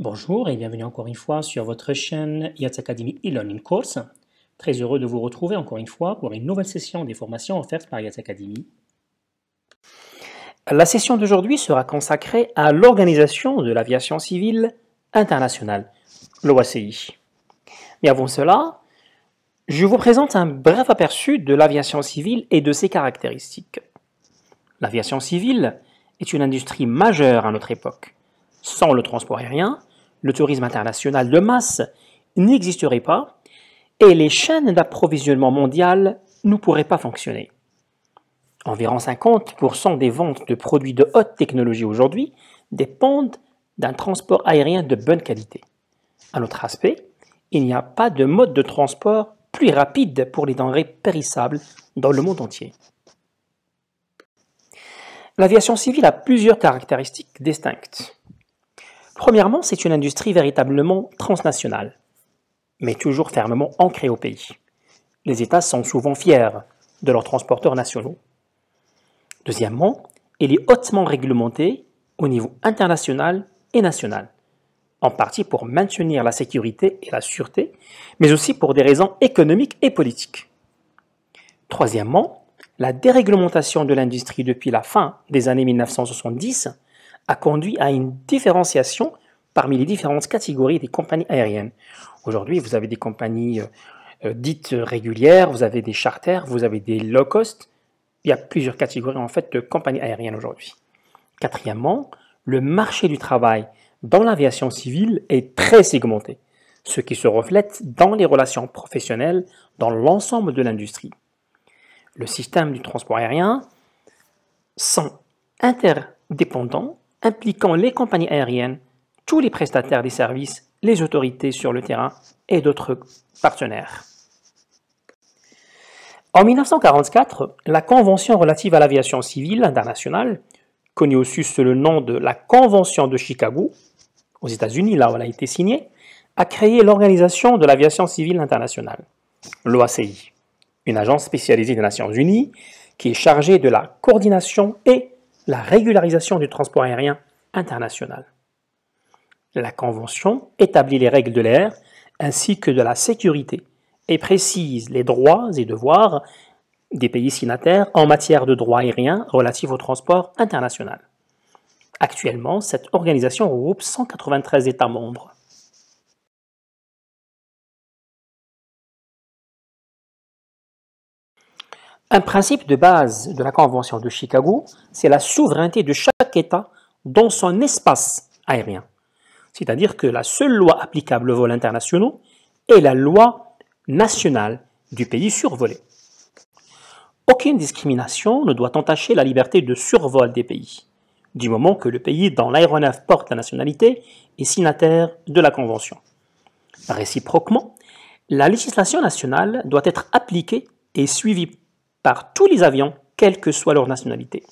Bonjour et bienvenue encore une fois sur votre chaîne Yats Academy e-learning course. Très heureux de vous retrouver encore une fois pour une nouvelle session des formations offertes par Yats Academy. La session d'aujourd'hui sera consacrée à l'organisation de l'aviation civile internationale, l'OACI. Mais avant cela, je vous présente un bref aperçu de l'aviation civile et de ses caractéristiques. L'aviation civile est une industrie majeure à notre époque. Sans le transport aérien, le tourisme international de masse n'existerait pas et les chaînes d'approvisionnement mondiales ne pourraient pas fonctionner. Environ 50% des ventes de produits de haute technologie aujourd'hui dépendent d'un transport aérien de bonne qualité. Un autre aspect, il n'y a pas de mode de transport plus rapide pour les denrées périssables dans le monde entier. L'aviation civile a plusieurs caractéristiques distinctes. Premièrement, c'est une industrie véritablement transnationale, mais toujours fermement ancrée au pays. Les États sont souvent fiers de leurs transporteurs nationaux. Deuxièmement, elle est hautement réglementée au niveau international et national, en partie pour maintenir la sécurité et la sûreté, mais aussi pour des raisons économiques et politiques. Troisièmement, la déréglementation de l'industrie depuis la fin des années 1970 a conduit à une différenciation parmi les différentes catégories des compagnies aériennes. Aujourd'hui, vous avez des compagnies euh, euh, dites régulières, vous avez des charters, vous avez des low cost. Il y a plusieurs catégories en fait de compagnies aériennes aujourd'hui. Quatrièmement, le marché du travail dans l'aviation civile est très segmenté, ce qui se reflète dans les relations professionnelles dans l'ensemble de l'industrie. Le système du transport aérien sont interdépendants impliquant les compagnies aériennes, tous les prestataires des services, les autorités sur le terrain et d'autres partenaires. En 1944, la Convention relative à l'aviation civile internationale, connue aussi sous le nom de la Convention de Chicago, aux États-Unis, là où elle a été signée, a créé l'Organisation de l'aviation civile internationale, l'OACI, une agence spécialisée des Nations Unies qui est chargée de la coordination et la régularisation du transport aérien international. La Convention établit les règles de l'air ainsi que de la sécurité et précise les droits et devoirs des pays signataires en matière de droit aérien relatifs au transport international. Actuellement, cette organisation regroupe 193 États membres. Un principe de base de la Convention de Chicago, c'est la souveraineté de chaque État dans son espace aérien. C'est-à-dire que la seule loi applicable aux vols internationaux est la loi nationale du pays survolé. Aucune discrimination ne doit entacher la liberté de survol des pays, du moment que le pays dont l'aéronef porte la nationalité est signataire de la Convention. Réciproquement, la législation nationale doit être appliquée et suivie par tous les avions, quelle que soit leur nationalité.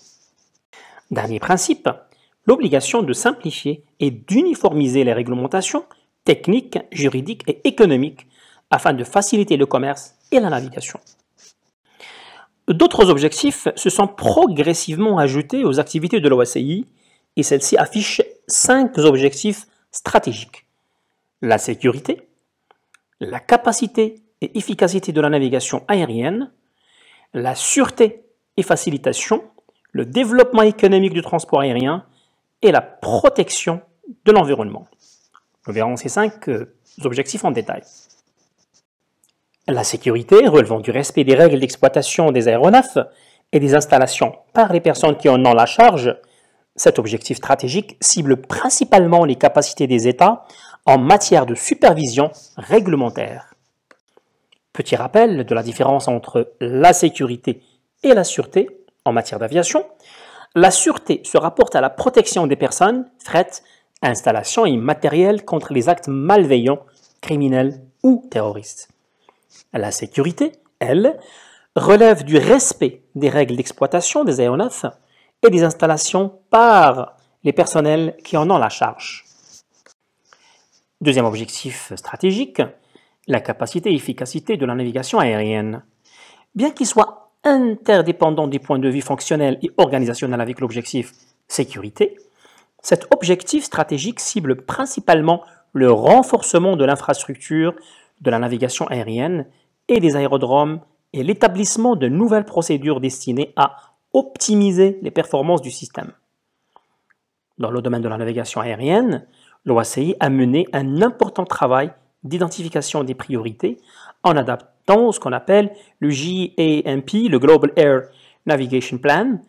Dernier principe, l'obligation de simplifier et d'uniformiser les réglementations techniques, juridiques et économiques afin de faciliter le commerce et la navigation. D'autres objectifs se sont progressivement ajoutés aux activités de l'OACI et celle-ci affiche cinq objectifs stratégiques. La sécurité, la capacité et efficacité de la navigation aérienne, la sûreté et facilitation, le développement économique du transport aérien et la protection de l'environnement. Nous verrons ces cinq euh, objectifs en détail. La sécurité, relevant du respect des règles d'exploitation des aéronefs et des installations par les personnes qui en ont la charge, cet objectif stratégique cible principalement les capacités des États en matière de supervision réglementaire. Petit rappel de la différence entre la sécurité et la sûreté en matière d'aviation. La sûreté se rapporte à la protection des personnes, fret, installations et matériel contre les actes malveillants, criminels ou terroristes. La sécurité, elle, relève du respect des règles d'exploitation des aéronefs et des installations par les personnels qui en ont la charge. Deuxième objectif stratégique, la capacité et efficacité de la navigation aérienne. Bien qu'il soit interdépendant du point de vue fonctionnel et organisationnel avec l'objectif sécurité, Cet objectif stratégique cible principalement le renforcement de l'infrastructure de la navigation aérienne et des aérodromes et l'établissement de nouvelles procédures destinées à optimiser les performances du système. Dans le domaine de la navigation aérienne, l'OACI a mené un important travail d'identification des priorités en adaptant ce qu'on appelle le GAMP, le Global Air Navigation Plan,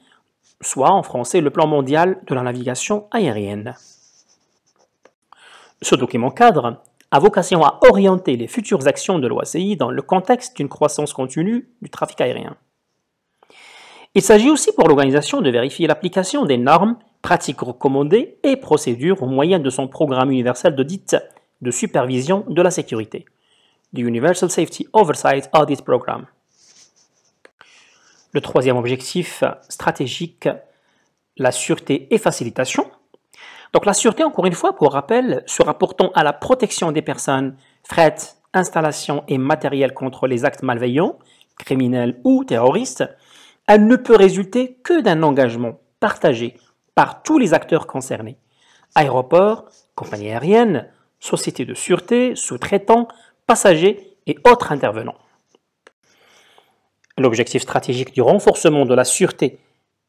soit en français le plan mondial de la navigation aérienne. Ce document cadre a vocation à orienter les futures actions de l'OACI dans le contexte d'une croissance continue du trafic aérien. Il s'agit aussi pour l'organisation de vérifier l'application des normes, pratiques recommandées et procédures au moyen de son programme universel d'audit de supervision de la sécurité, du Universal Safety Oversight Audit Program. Le troisième objectif stratégique, la sûreté et facilitation. Donc la sûreté, encore une fois, pour rappel, se rapportant à la protection des personnes, fret, installations et matériel contre les actes malveillants, criminels ou terroristes, elle ne peut résulter que d'un engagement partagé par tous les acteurs concernés. Aéroports, compagnies aériennes, sociétés de sûreté, sous-traitants, passagers et autres intervenants. L'objectif stratégique du renforcement de la sûreté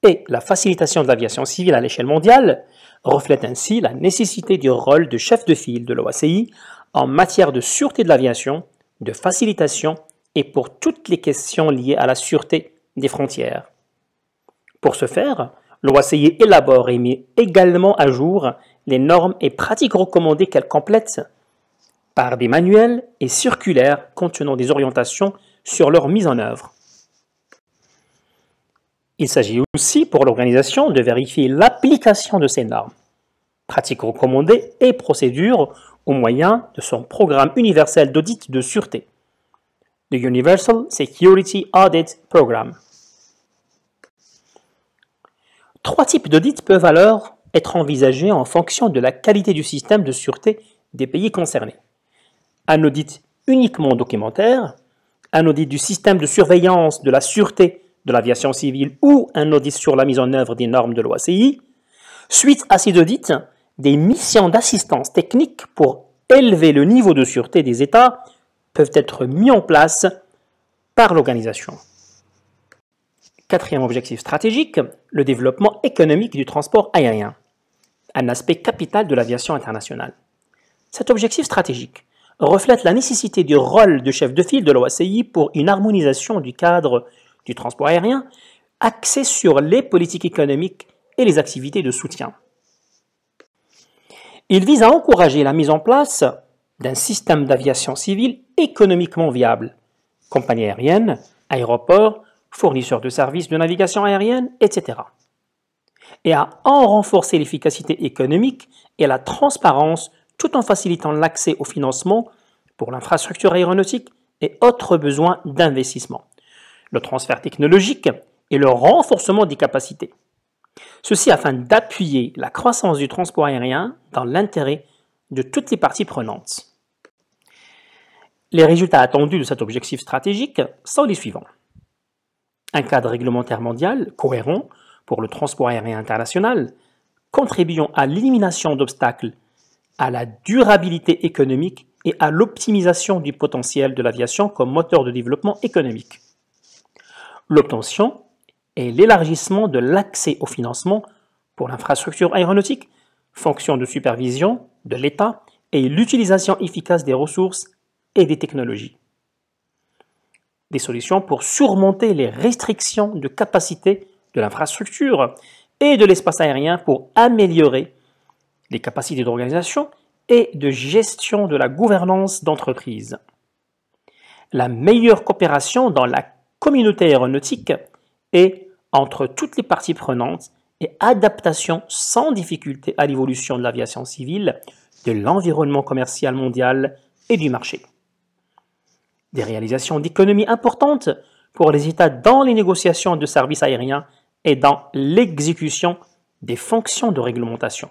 et la facilitation de l'aviation civile à l'échelle mondiale reflète ainsi la nécessité du rôle de chef de file de l'OACI en matière de sûreté de l'aviation, de facilitation et pour toutes les questions liées à la sûreté des frontières. Pour ce faire, l'OACI élabore et met également à jour les normes et pratiques recommandées qu'elle complète par des manuels et circulaires contenant des orientations sur leur mise en œuvre. Il s'agit aussi pour l'organisation de vérifier l'application de ces normes, pratiques recommandées et procédures au moyen de son programme universel d'audit de sûreté, le Universal Security Audit Program. Trois types d'audits peuvent alors être envisagés en fonction de la qualité du système de sûreté des pays concernés. Un audit uniquement documentaire, un audit du système de surveillance de la sûreté de l'aviation civile ou un audit sur la mise en œuvre des normes de l'OACI. Suite à ces audits, des missions d'assistance technique pour élever le niveau de sûreté des États peuvent être mis en place par l'organisation. Quatrième objectif stratégique, le développement économique du transport aérien, un aspect capital de l'aviation internationale. Cet objectif stratégique reflète la nécessité du rôle de chef de file de l'OACI pour une harmonisation du cadre du transport aérien axé sur les politiques économiques et les activités de soutien. Il vise à encourager la mise en place d'un système d'aviation civile économiquement viable, compagnies aériennes, aéroports, fournisseurs de services de navigation aérienne, etc. Et à en renforcer l'efficacité économique et la transparence tout en facilitant l'accès au financement pour l'infrastructure aéronautique et autres besoins d'investissement le transfert technologique et le renforcement des capacités. Ceci afin d'appuyer la croissance du transport aérien dans l'intérêt de toutes les parties prenantes. Les résultats attendus de cet objectif stratégique sont les suivants. Un cadre réglementaire mondial cohérent pour le transport aérien international, contribuant à l'élimination d'obstacles à la durabilité économique et à l'optimisation du potentiel de l'aviation comme moteur de développement économique l'obtention et l'élargissement de l'accès au financement pour l'infrastructure aéronautique, fonction de supervision de l'État et l'utilisation efficace des ressources et des technologies. Des solutions pour surmonter les restrictions de capacité de l'infrastructure et de l'espace aérien pour améliorer les capacités d'organisation et de gestion de la gouvernance d'entreprise. La meilleure coopération dans la communauté aéronautique et entre toutes les parties prenantes et adaptation sans difficulté à l'évolution de l'aviation civile, de l'environnement commercial mondial et du marché. Des réalisations d'économie importantes pour les États dans les négociations de services aériens et dans l'exécution des fonctions de réglementation.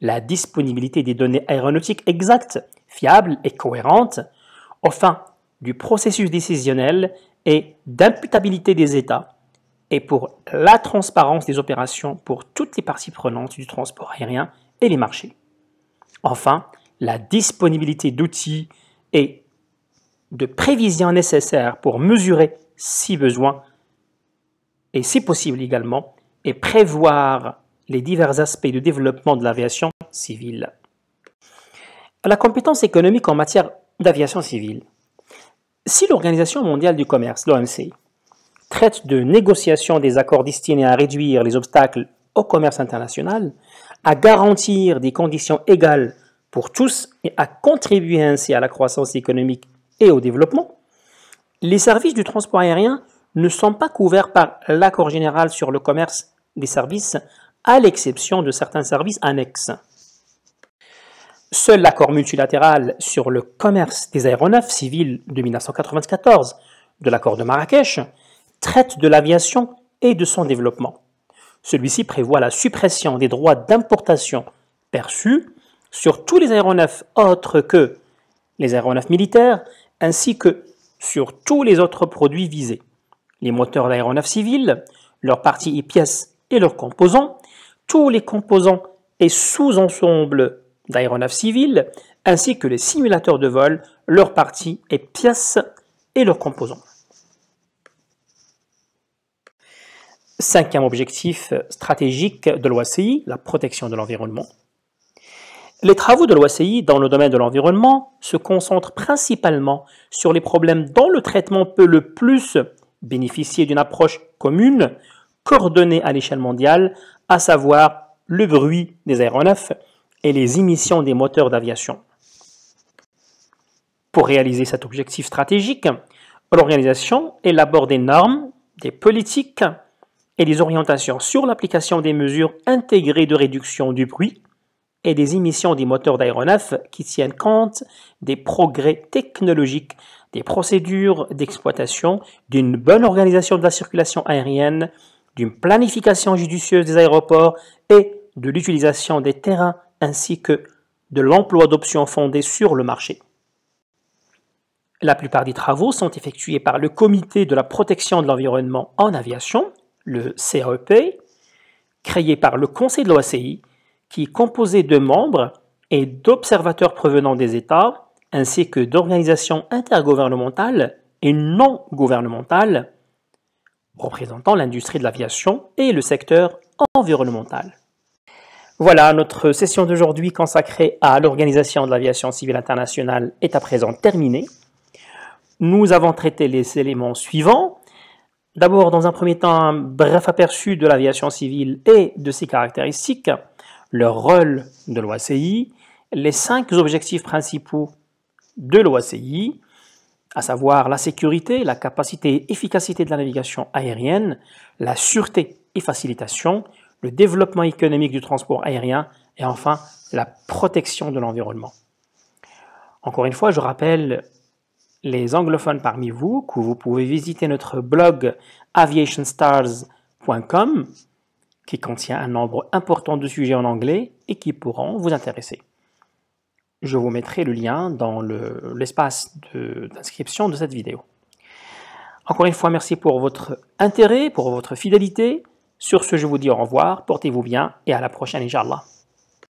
La disponibilité des données aéronautiques exactes, fiables et cohérentes, enfin du processus décisionnel et d'imputabilité des États et pour la transparence des opérations pour toutes les parties prenantes du transport aérien et les marchés. Enfin, la disponibilité d'outils et de prévisions nécessaires pour mesurer si besoin et si possible également et prévoir les divers aspects de développement de l'aviation civile. La compétence économique en matière d'aviation civile. Si l'Organisation mondiale du commerce, l'OMC, traite de négociation des accords destinés à réduire les obstacles au commerce international, à garantir des conditions égales pour tous et à contribuer ainsi à la croissance économique et au développement, les services du transport aérien ne sont pas couverts par l'accord général sur le commerce des services, à l'exception de certains services annexes. Seul l'accord multilatéral sur le commerce des aéronefs civils de 1994, de l'accord de Marrakech, traite de l'aviation et de son développement. Celui-ci prévoit la suppression des droits d'importation perçus sur tous les aéronefs autres que les aéronefs militaires, ainsi que sur tous les autres produits visés. Les moteurs d'aéronefs civils, leurs parties et pièces et leurs composants, tous les composants et sous-ensembles d'aéronefs civils, ainsi que les simulateurs de vol, leurs parties et pièces et leurs composants. Cinquième objectif stratégique de l'OACI, la protection de l'environnement. Les travaux de l'OACI dans le domaine de l'environnement se concentrent principalement sur les problèmes dont le traitement peut le plus bénéficier d'une approche commune, coordonnée à l'échelle mondiale, à savoir le bruit des aéronefs et les émissions des moteurs d'aviation. Pour réaliser cet objectif stratégique, l'organisation élabore des normes, des politiques et des orientations sur l'application des mesures intégrées de réduction du bruit et des émissions des moteurs d'aéronefs qui tiennent compte des progrès technologiques, des procédures d'exploitation, d'une bonne organisation de la circulation aérienne, d'une planification judicieuse des aéroports et de l'utilisation des terrains ainsi que de l'emploi d'options fondées sur le marché. La plupart des travaux sont effectués par le Comité de la protection de l'environnement en aviation, le CAEP, créé par le Conseil de l'OACI, qui est composé de membres et d'observateurs provenant des États, ainsi que d'organisations intergouvernementales et non gouvernementales représentant l'industrie de l'aviation et le secteur environnemental. Voilà, notre session d'aujourd'hui consacrée à l'organisation de l'aviation civile internationale est à présent terminée. Nous avons traité les éléments suivants. D'abord, dans un premier temps, un bref aperçu de l'aviation civile et de ses caractéristiques, le rôle de l'OACI, les cinq objectifs principaux de l'OACI, à savoir la sécurité, la capacité et efficacité de la navigation aérienne, la sûreté et facilitation, le développement économique du transport aérien et enfin la protection de l'environnement. Encore une fois, je rappelle les anglophones parmi vous que vous pouvez visiter notre blog aviationstars.com qui contient un nombre important de sujets en anglais et qui pourront vous intéresser. Je vous mettrai le lien dans l'espace d'inscription de cette vidéo. Encore une fois, merci pour votre intérêt, pour votre fidélité. Sur ce, je vous dis au revoir, portez-vous bien et à la prochaine, Inch'Allah.